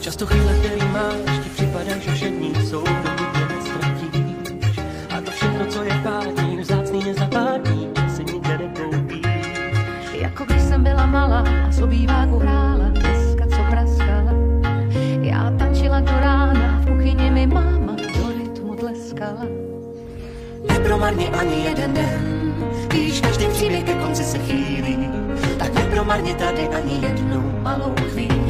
Často chvíle, který máš, ti připadají, že všední jsou, dokud je nestratíš. A to všechno, co je pátní, vzácný nezapátní, se nikde nekoupí. Jako když jsem byla malá a z obýváku hrála, deska, co praskala. Já tančila do rána, v kuchyni mi máma do rytmu tleskala. Nepromarně ani jeden den, víš, každý příběh ke konci se chýlí, tak nepromarně tady ani jednou malou chvíli.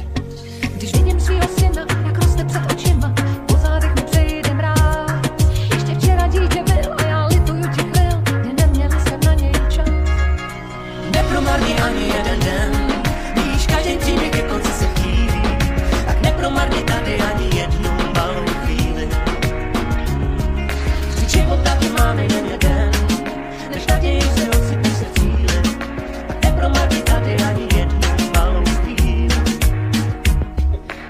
máme jen se ocitne se tady ani jednu malou chvíli.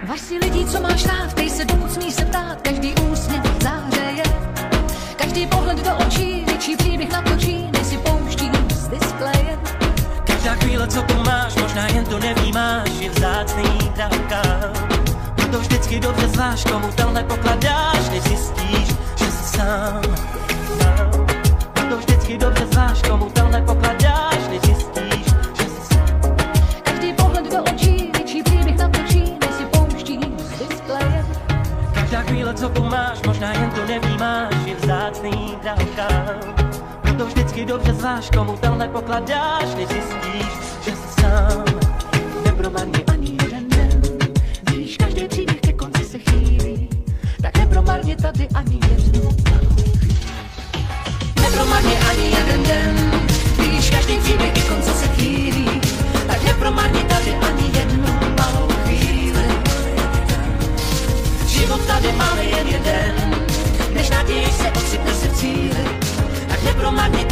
Važ si lidí, co máš rád, se ptát, každý úsměv zářeje. Každý pohled do očí, větší příběh natočí, než si pouští z displeje. Každá chvíle, co tu máš, možná jen to nevnímáš, je vzácný dávka. Proto vždycky dobře zváš, komu tenhle pokladáš, než zjistíš, že jsi sám. Máš, možná jen to nevnímáš, je vzácný dávka. Proto vždycky dobře zváš, komu tenhle pokladáš, než zjistíš, že jsi sám. jen jeden, než naději se ocitne se v cíli, tak nepromarně